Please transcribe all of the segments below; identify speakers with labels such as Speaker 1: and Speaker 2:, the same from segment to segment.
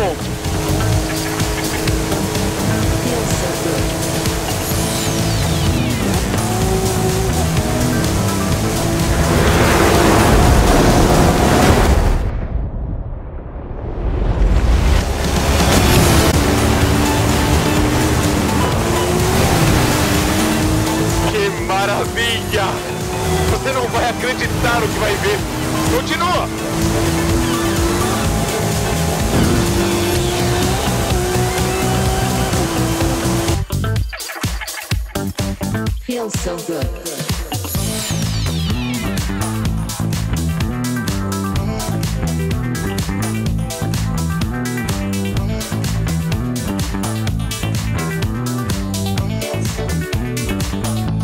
Speaker 1: False.
Speaker 2: Feels so good.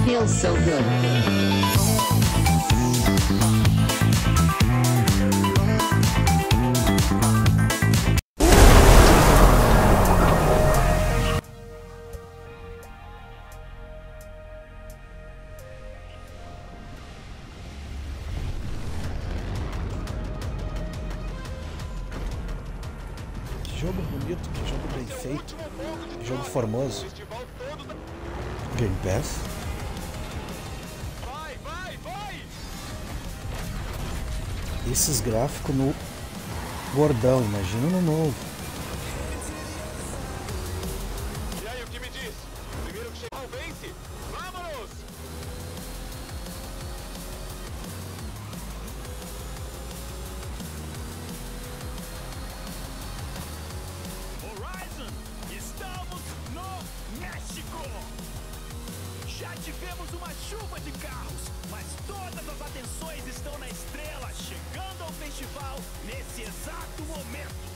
Speaker 2: Feels so good.
Speaker 3: Jogo bonito, que jogo bem feito, que jogo formoso. Game Pass. Esses gráficos no gordão, imagina no novo.
Speaker 4: México! Já tivemos uma chuva de carros, mas todas as atenções estão na estrela, chegando ao festival nesse exato momento.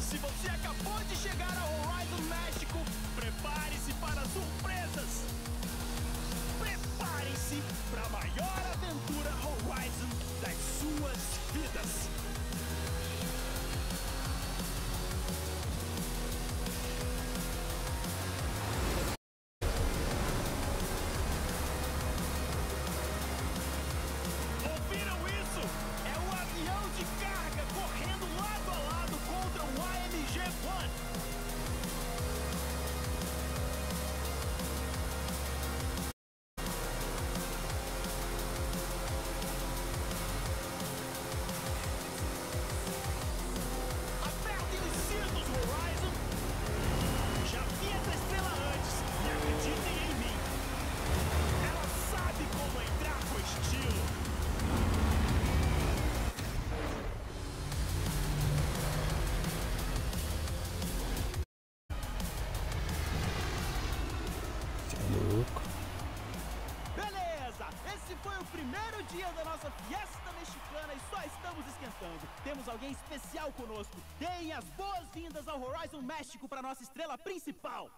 Speaker 4: Se você acabou de chegar ao surpresas! Preparem-se para a maior aventura Horizon primeiro dia da nossa fiesta mexicana e só estamos esquentando. Temos alguém especial conosco. Deem as boas-vindas ao Horizon México para nossa estrela principal.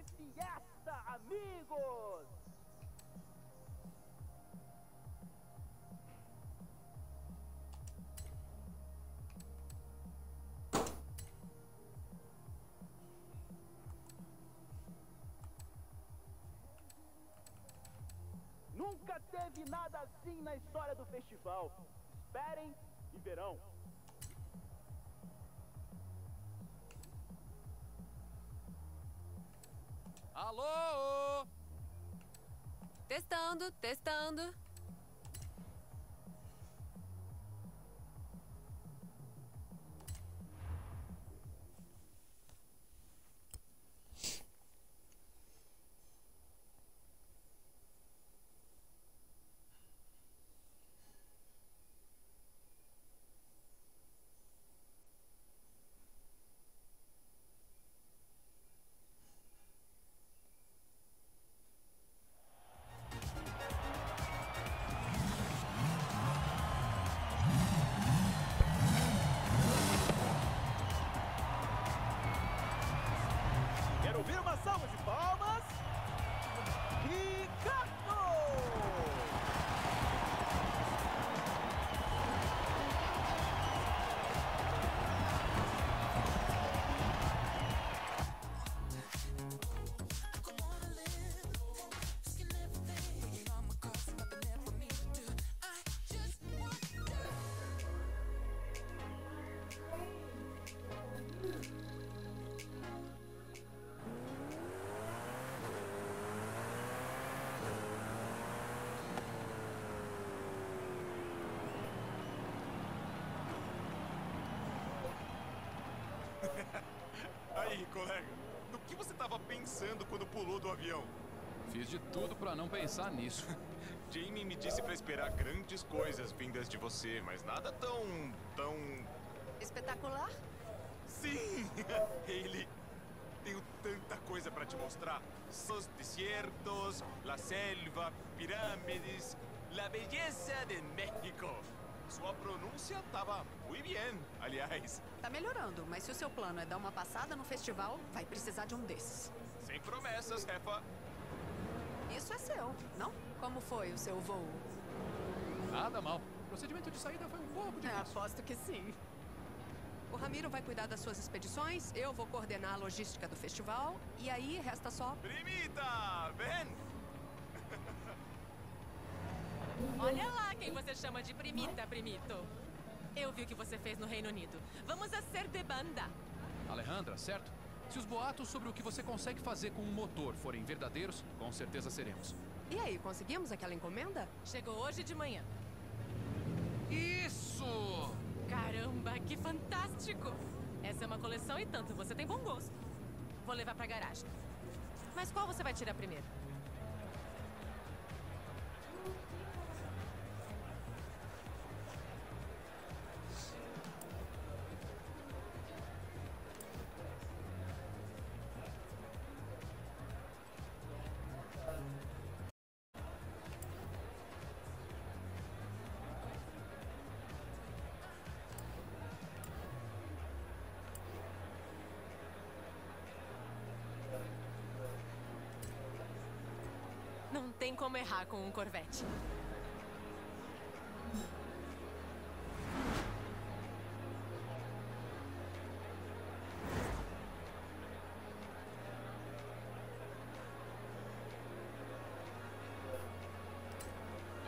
Speaker 4: De fiesta, amigos! Nunca teve nada assim na história do festival. Esperem e verão.
Speaker 5: Alô?
Speaker 6: Testando, testando.
Speaker 1: Colega? No que você estava pensando quando pulou do avião?
Speaker 5: Fiz de tudo pra não pensar nisso.
Speaker 1: Jamie me disse para esperar grandes coisas vindas de você, mas nada tão. tão.
Speaker 6: Espetacular?
Speaker 1: Sim! Hayley, tenho tanta coisa para te mostrar: os desiertos, la selva, pirâmides, la belleza de México. Sua pronúncia estava muito bem, aliás.
Speaker 6: Tá melhorando, mas se o seu plano é dar uma passada no festival, vai precisar de um desses.
Speaker 1: Sem promessas, Refa.
Speaker 6: Isso é seu, não? Como foi o seu voo?
Speaker 5: Nada mal. O procedimento de saída foi um pouco
Speaker 6: É,
Speaker 5: difícil.
Speaker 6: aposto que sim.
Speaker 7: O Ramiro vai cuidar das suas expedições, eu vou coordenar a logística do festival, e aí resta só.
Speaker 1: Primita, vem!
Speaker 8: Olha lá quem você chama de primita, primito. Eu vi o que você fez no Reino Unido. Vamos a ser de banda.
Speaker 5: Alejandra, certo? Se os boatos sobre o que você consegue fazer com um motor forem verdadeiros, com certeza seremos.
Speaker 7: E aí, conseguimos aquela encomenda?
Speaker 8: Chegou hoje de manhã.
Speaker 5: Isso!
Speaker 8: Caramba, que fantástico! Essa é uma coleção e tanto, você tem bom gosto. Vou levar pra garagem. Mas qual você vai tirar primeiro? Tem como errar com um Corvette.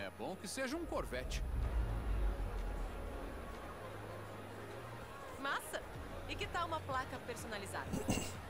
Speaker 5: É bom que seja um Corvette.
Speaker 8: Massa! E que tal uma placa personalizada?